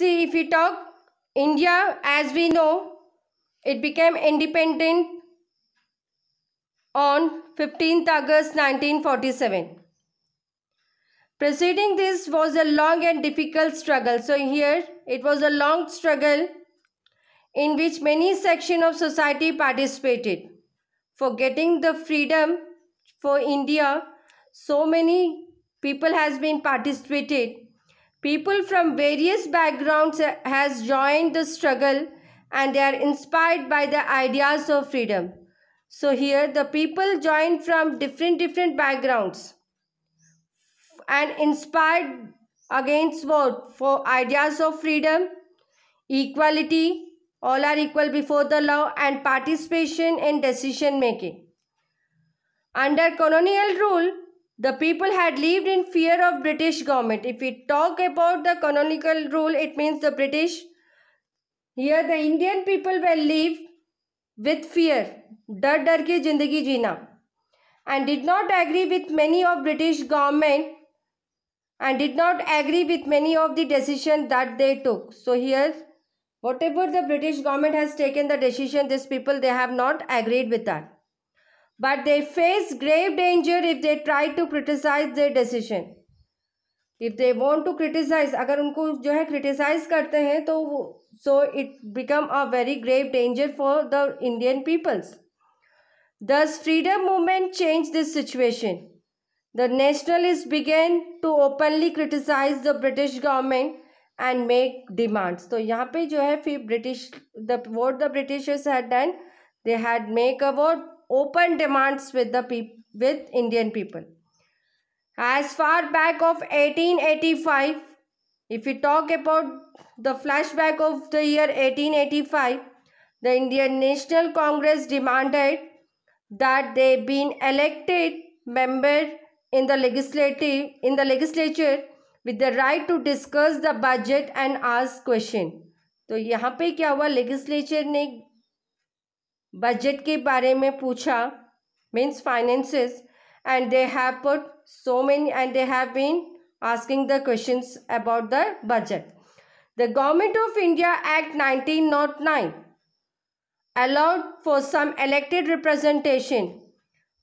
See, if we talk India, as we know, it became independent on 15th August 1947. Preceding this was a long and difficult struggle. So here it was a long struggle in which many sections of society participated. For getting the freedom for India, so many people has been participated. People from various backgrounds uh, has joined the struggle and they are inspired by the ideas of freedom. So here the people joined from different different backgrounds and inspired against what? For ideas of freedom, equality, all are equal before the law and participation in decision making. Under colonial rule, the people had lived in fear of British government. If we talk about the colonial rule, it means the British. Here the Indian people were live with fear, डर डर के जिंदगी जीना and did not agree with many of British government and did not agree with many of the decision that they took. So here, whatever the British government has taken the decision, these people, they have not agreed with that. But they face grave danger if they try to criticize their decision. If they want to criticize, अगर उनको जो है criticize करते हैं तो so it become a very grave danger for the Indian peoples. Thus, freedom movement changed this situation. The nationalists began to openly criticize the British government and make demands. तो यहाँ पे जो है फिर British the what the Britishers had done, they had make a what open demands with the people with Indian people. As far back of 1885, if we talk about the flashback of the year 1885, the Indian National Congress demanded that they been elected member in the legislative in the legislature with the right to discuss the budget and ask question तो यहाँ पे क्या हुआ legislature ने budget के बारे में पूछा means finances and they have put so many and they have been asking the questions about the budget. The Government of India Act 1909 allowed for some elected representation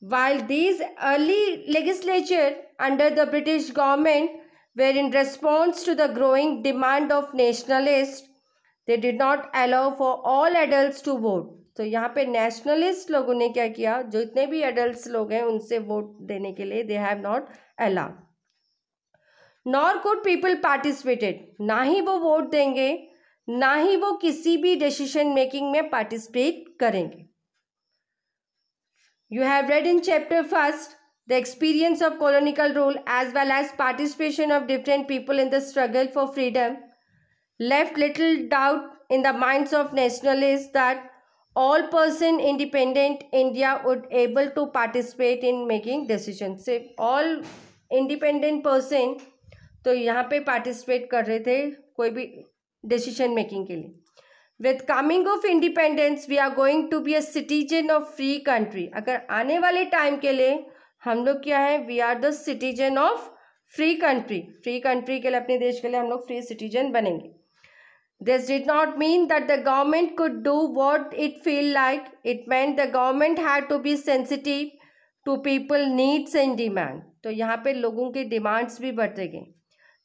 while these early legislature under the British government were in response to the growing demand of nationalists, they did not allow for all adults to vote. तो यहाँ पे nationalist लोगों ने क्या किया? जो इतने भी एडल्ट लोग हैं, उनसे वोट देने के लिए they have not allow nor good people participated ना ही वो वोट देंगे, ना ही वो किसी भी डिसीशन मेकिंग में पार्टिसिपेट करेंगे. You have read in chapter first the experience of colonial rule as well as participation of different people in the struggle for freedom left little doubt in the mind of nationalist that all person independent India would able to participate in making decisions. Say all independent person तो यहाँ पे participate कर रहे थे कोई भी decision making के लिए। With coming of independence we are going to be a citizen of free country अगर आने वाले टाइम के लिए हम लोग क्या है? We are the citizen of free country free country के लिए, अपने देश के लिए हम लोग फ्री सिटीजन बनेंगे। This did not mean that the government could do what it feel like it man the government had to be sensitive to people needs and demand तो यहाँ पे लोगों के डिमांड्स भी बढ़ते गए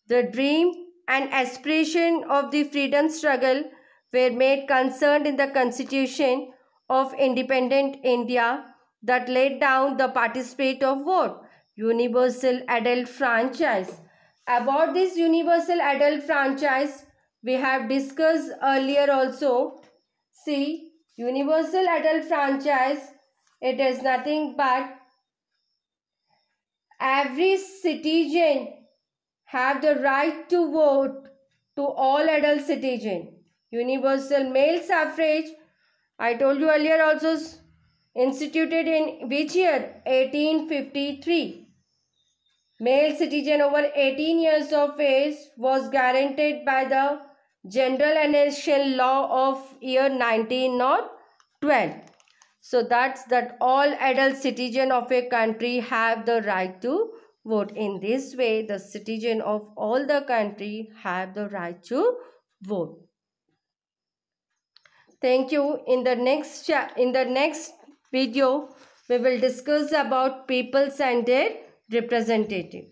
the dream and aspiration of the freedom struggle were made concerned in the constitution of independent India that laid down the participate of vote, universal adult franchise. About this universal adult franchise, we have discussed earlier also. See, universal adult franchise, it is nothing but every citizen have the right to vote to all adult citizen. Universal male suffrage i told you earlier also instituted in which year? 1853 male citizen over 18 years of age was guaranteed by the general election law of year 1912 so that's that all adult citizen of a country have the right to vote in this way the citizen of all the country have the right to vote. Thank you. In the next in the next video, we will discuss about peoples and their representative.